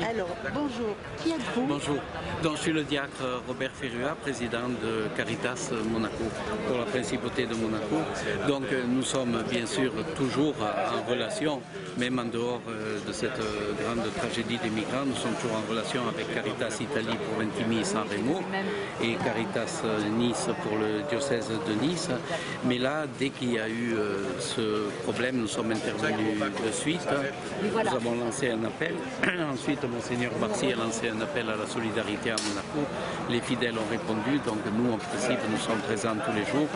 Alors, bonjour. Qui êtes-vous Bonjour. Donc, je suis le diacre Robert Ferrua, président de Caritas Monaco, pour la principauté de Monaco. Donc, euh, nous sommes bien sûr toujours en relation, même en dehors euh, de cette euh, grande tragédie des migrants, nous sommes toujours en relation avec Caritas Italie pour Ventimille San Remo et Caritas Nice pour le diocèse de Nice. Mais là, dès qu'il y a eu ce problème, nous sommes intervenus de suite. Nous avons lancé un appel. Ensuite, Monseigneur Barcy a lancé un appel à la solidarité à Monaco. Les fidèles ont répondu, donc nous, en principe, nous sommes présents tous les jours.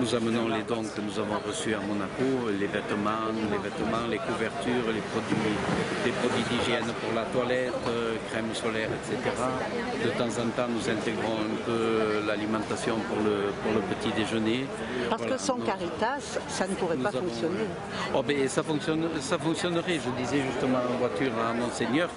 Nous amenons les dons que nous avons reçus à Monaco, les vêtements, les vêtements, les couvertures, les produits, les produits d'hygiène pour la toilette, euh, crème solaire, etc. De temps en temps, nous intégrons un peu l'alimentation pour le, pour le petit déjeuner. Parce que sans Caritas, ça ne pourrait pas fonctionner. Oh, ben, ça, fonctionne, ça fonctionnerait. Je disais justement en voiture à Monseigneur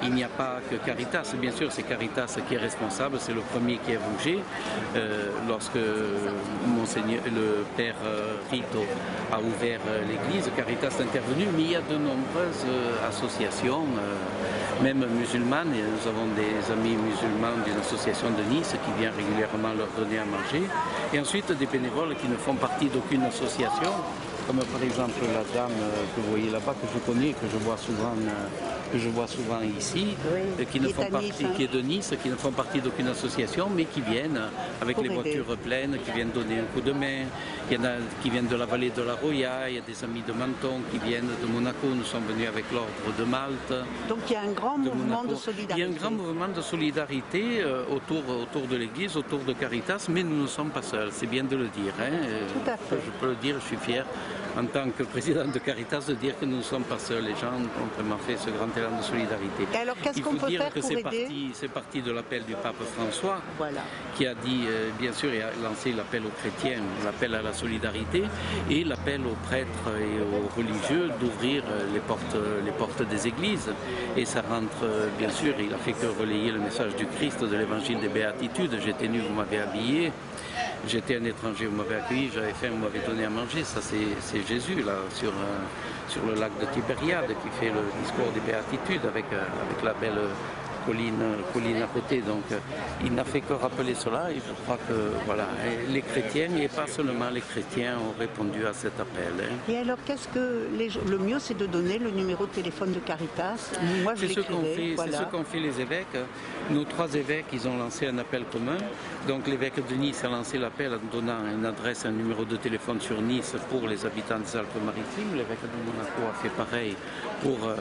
qu'il n'y a pas que Caritas. Bien sûr, c'est Caritas qui est responsable, c'est le premier qui a bougé. Euh, lorsque Monseigneur, le Père euh, Rito a ouvert euh, l'église, Caritas est intervenu, mais il y a de nombreuses associations, même musulmanes, nous avons des amis musulmans d'une association de Nice qui vient régulièrement leur donner à manger, et ensuite des bénévoles qui ne font partie d'aucune association, comme par exemple la dame que vous voyez là-bas, que je connais, que je vois souvent que je vois souvent ici, oui, qui, ne font partie, hein. qui est de Nice, qui ne font partie d'aucune association, mais qui viennent avec les voitures pleines, qui viennent donner un coup de main. Il y en a qui viennent de la vallée de la Roya, il y a des amis de Menton qui viennent de Monaco, nous sommes venus avec l'ordre de Malte. Donc il y a un grand mouvement Monaco. de solidarité. Il y a un grand mouvement de solidarité euh, autour, autour de l'Église, autour de Caritas, mais nous ne sommes pas seuls, c'est bien de le dire. Hein. Tout à fait. Je peux le dire, je suis fier en tant que président de Caritas de dire que nous ne sommes pas seuls. Les gens ont vraiment fait ce grand élan de solidarité. Et alors qu'est-ce qu'on peut dire faire que pour c'est aider parti, c'est parti de l'appel du pape François Voilà. qui a dit, euh, bien sûr, il a lancé l'appel aux chrétiens, l'appel à la solidarité et l'appel aux prêtres et aux religieux d'ouvrir euh, les portes, les portes des églises. Et ça rentre, euh, bien sûr, il a fait que relayer le message du Christ, de l'évangile des béatitudes. J'étais nu, vous m'avez habillé. J'étais un étranger, vous m'avez accueilli, j'avais faim, vous m'avez donné à manger. Ça, c'est Jésus, là, sur, euh, sur le lac de Tibériade, qui fait le discours des béatitudes avec, euh, avec la belle colline, colline à côté. Donc, euh, il n'a fait que rappeler cela et je crois que voilà, les chrétiens, et pas seulement les chrétiens, ont répondu à cet appel. hein. Et alors qu'est-ce que les... le mieux c'est de donner le numéro de téléphone de Caritas? Moi je C'est ce qu'ont l'écrirai. fait, Voilà. c'est ce qu'ont fait les évêques. Nos trois évêques, ils ont lancé un appel commun. Donc l'évêque de Nice a lancé l'appel en donnant une adresse, un numéro de téléphone sur Nice pour les habitants des Alpes-Maritimes. L'évêque de Monaco a fait pareil pour, euh,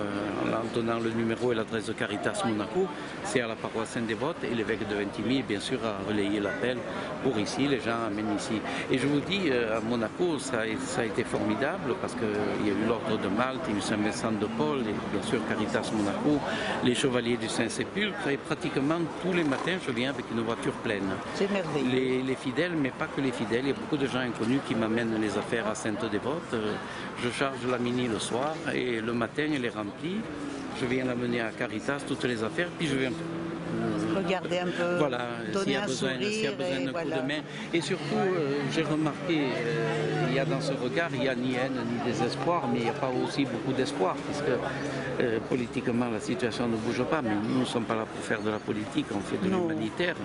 en donnant le numéro et l'adresse de Caritas Monaco. C'est à la paroisse Saint-Dévote et l'évêque de Ventimille, bien sûr, a relayé l'appel pour ici. Les gens amènent ici. Et je vous dis, euh, à Monaco, ça a, ça a été formidable parce qu'il y a eu l'ordre de Malte, il y a eu Saint-Vincent de Paul et bien sûr Caritas Monaco, les chevaliers du Saint-Sépulcre et pratiquement tous les matins, je viens avec une voiture pleine. C'est merveilleux. Les, les fidèles, mais pas que les fidèles, il y a beaucoup de gens inconnus qui m'amènent les affaires à Sainte-Dévote. Euh, Je charge la mini le soir et le matin elle est remplie. Je viens l'amener à Caritas, toutes les affaires, puis je viens Regardez un peu, voilà, s'il donner y a un besoin, sourire. s'il y a besoin d'un voilà. coup de main. Et surtout, euh, j'ai remarqué, euh, il y a dans ce regard, il n'y a ni haine ni désespoir, mais il n'y a pas aussi beaucoup d'espoir, parce que euh, politiquement, la situation ne bouge pas, mais nous ne sommes pas là pour faire de la politique, on fait de l'humanitaire.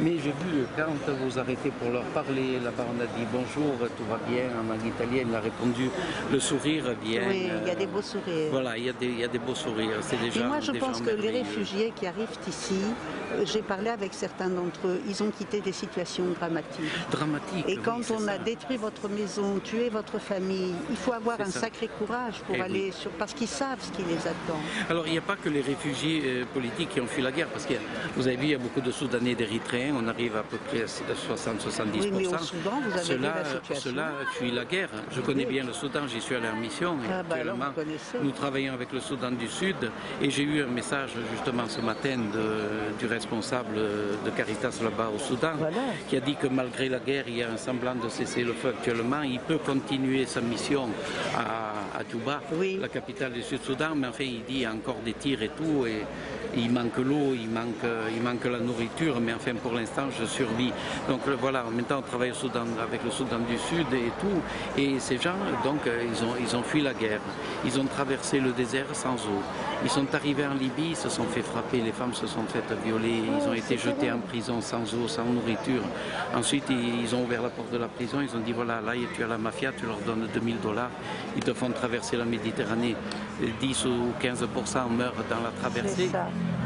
Mais j'ai vu, quand vous arrêtez pour leur parler, là-bas on a dit bonjour, tout va bien, en langue italienne, il a répondu, le sourire vient. Oui, il y a des beaux sourires. Voilà, il y, a des, il y a des beaux sourires, c'est déjà Et moi, je pense que les réfugiés qui arrivent ici, j'ai parlé avec certains d'entre eux, ils ont quitté des situations dramatiques. Dramatique. Et quand on a ça. détruit votre maison, tué votre famille, il faut avoir un ça. sacré courage pour Eh aller oui. sur... Parce qu'ils savent ce qui les attend. Alors, il n'y a pas que les réfugiés euh, politiques qui ont fui la guerre, parce que vous avez vu, il y a beaucoup de Soudanais d'Érythréens, on arrive à peu près à 60-70%. Oui, mais au Soudan, vous avez vu Cela, la situation. Cela fuit la guerre. Je connais bien le Soudan, j'y suis allé en mission. Ah, bah alors, nous travaillons avec le Soudan du Sud, et j'ai eu un message justement ce matin de- du responsable de Caritas là-bas au Soudan, Voilà. qui a dit que malgré la guerre, il y a un semblant de cesser le feu actuellement. Il peut continuer sa mission à, à Djouba, Oui. la capitale du Sud-Soudan, mais enfin, il dit il y a encore des tirs et tout, et, il manque l'eau, il manque, il manque la nourriture, mais enfin, pour l'instant, je survis. Donc voilà, maintenant, on travaille au Soudan, avec le Soudan du Sud et tout, et ces gens, donc, euh, ils ont, ils ont fui la guerre. Ils ont traversé le désert sans eau. Ils sont arrivés en Libye, ils se sont fait frapper, les femmes se sont faites violer, ils ont été jetés en prison sans eau, sans nourriture. Ensuite, ils ont ouvert la porte de la prison, ils ont dit voilà, là tu as la mafia, tu leur donnes 2000 dollars, ils te font traverser la Méditerranée. 10 ou 15% meurent dans la traversée.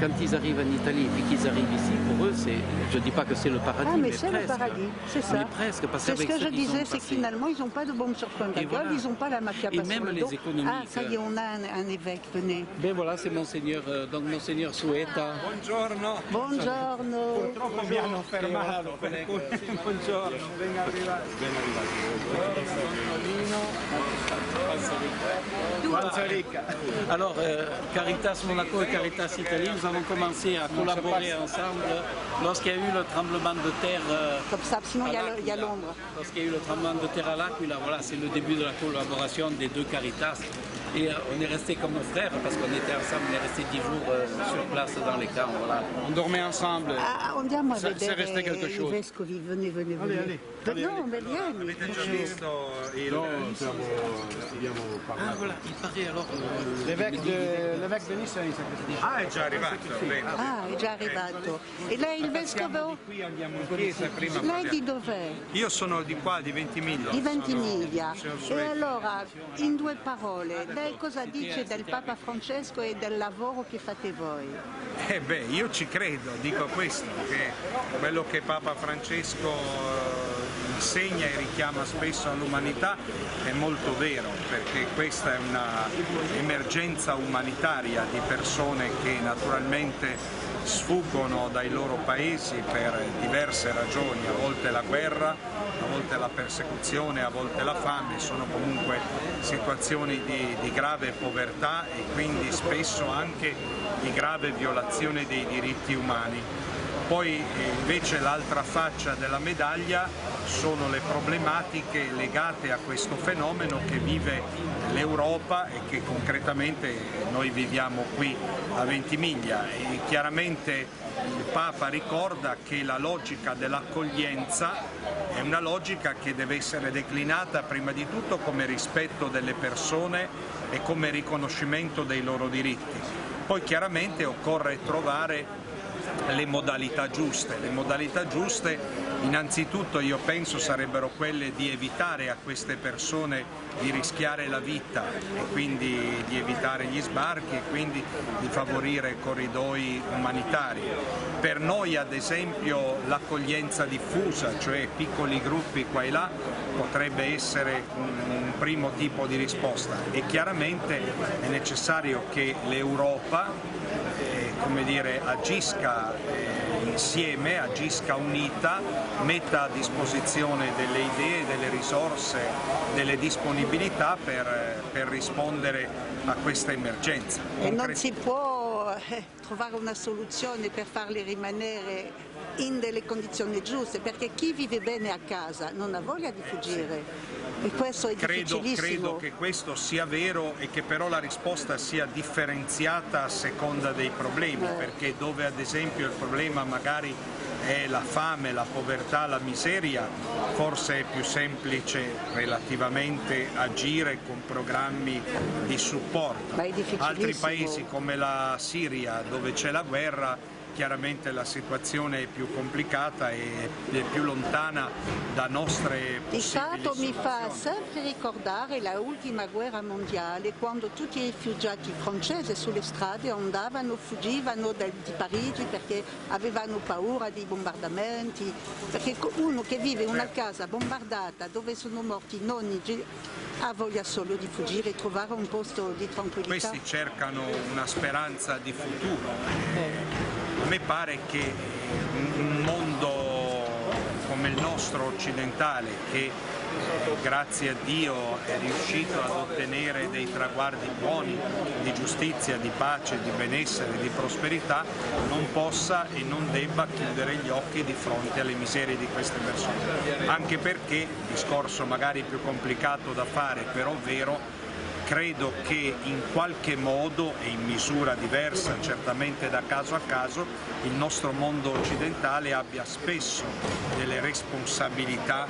Quand ils arrivent en Italie et puis qu'ils arrivent ici, pour eux, c'est, je ne dis pas que c'est le paradis, ah, mais, mais c'est le paradis, c'est ça. Mais presque, parce c'est ce que ce je disais, c'est que finalement, ils n'ont pas de bombes sur Et voilà. ils n'ont pas la mafia Et même sur le les dos. économiques, Ah, ça y est, on a un, un évêque, venez. Ben voilà, c'est Monseigneur, euh, donc Monseigneur Sueta. Buongiorno. Buongiorno. Purtroppo mi hanno fermato, per cui buongiorno, ben arrivati. Ben arrivati. Alors, euh, Caritas Monaco et Caritas Italie, avons commencé à collaborer ensemble lorsqu'il y a eu le tremblement de terre. euh, Comme ça, sinon il y à a, l'ombre. Lorsqu'il y a eu le tremblement de terre à l'Aquila, voilà, c'est le début de la collaboration des deux Caritas. Et euh, on est resté comme frères parce qu'on était ensemble, on est resté dix jours euh, sur place dans les camps. Voilà. On dormait ensemble. Ah, andiamo a Se- vedere c'est resté quelque i chose. vescovi, venez, venez, venez. no, mais vieni. Avete già visto il... Non, siamo, abbiamo Ah parlato. voilà, il paraît alors. euh, L'évêque de, l'évêque de Nice è in sacrestia. Ah, è già arrivato. Ah, è già arrivato. E lei il vescovo? Qui andiamo in chiesa prima Lei di dov'è? Io sono di qua, di Ventimiglia. Di Ventimiglia. E allora, in due parole, lei cosa dice del Papa Francesco e del lavoro che fate voi? Eh beh, io ci credo, dico questo, che quello che Papa Francesco eh, insegna e richiama spesso all'umanità è molto vero, perché questa è un'emergenza umanitaria di persone che naturalmente sfuggono dai loro paesi per diverse ragioni, a volte la guerra, a volte la persecuzione, a volte la fame, sono comunque situazioni di, di grave povertà e quindi spesso anche di grave violazione dei diritti umani. Poi invece l'altra faccia della medaglia sono le problematiche legate a questo fenomeno che vive l'Europa e che concretamente noi viviamo qui a Ventimiglia e chiaramente il Papa ricorda che la logica dell'accoglienza è una logica che deve essere declinata prima di tutto come rispetto delle persone e come riconoscimento dei loro diritti. Poi chiaramente occorre trovare le modalità giuste. Le modalità giuste innanzitutto io penso sarebbero quelle di evitare a queste persone di rischiare la vita e quindi di evitare gli sbarchi e quindi di favorire corridoi umanitari. Per noi ad esempio l'accoglienza diffusa, cioè piccoli gruppi qua e là, potrebbe essere un primo tipo di risposta e chiaramente è necessario che l'Europa dire, agisca eh, insieme, agisca unita, metta a disposizione delle idee, delle risorse, delle disponibilità per, per rispondere a questa emergenza. E non si può eh, trovare una soluzione per farli rimanere in delle condizioni giuste, perché chi vive bene a casa non ha voglia di fuggire. E questo è Credo, difficilissimo. credo che questo sia vero e che però la risposta sia differenziata a seconda dei problemi, Eh. perché dove ad esempio il problema magari è la fame, la povertà, la miseria, forse è più semplice relativamente agire con programmi di supporto. Altri paesi come la Siria dove c'è la guerra chiaramente la situazione è più complicata e è più lontana da nostre possibili fatto mi fa sempre ricordare la ultima guerra mondiale, quando tutti i rifugiati francesi sulle strade andavano, fuggivano dal- di Parigi perché avevano paura di bombardamenti, perché uno che vive in una casa bombardata dove sono morti i nonni ha voglia solo di fuggire e trovare un posto di tranquillità. Questi cercano una speranza di futuro. E a me pare che un- mondo come il nostro occidentale, che eh, grazie a Dio è riuscito ad ottenere dei traguardi buoni di giustizia, di pace, di benessere, di prosperità, non possa e non debba chiudere gli occhi di fronte alle miserie di queste persone. Anche perché, discorso magari più complicato da fare, però vero, credo che in qualche modo e in misura diversa, certamente da caso a caso, il nostro mondo occidentale abbia spesso delle responsabilità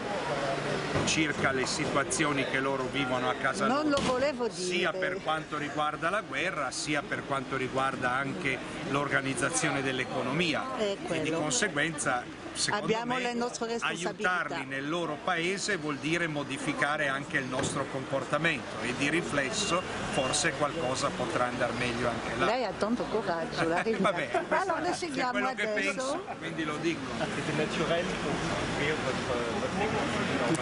circa le situazioni che loro vivono a casa Non loro, lo volevo dire. sia per quanto riguarda la guerra, sia per quanto riguarda anche l'organizzazione dell'economia È e di conseguenza secondo Abbiamo me le nostre responsabilità. aiutarli nel loro paese vuol dire modificare anche il nostro comportamento e di riflesso forse qualcosa potrà andare meglio anche là. Lei ha tanto coraggio, la verità. Vabbè, questo Allora seguiamo quello che adesso. penso, quindi lo dico. C'était naturel pour vous d'ouvrir votre, votre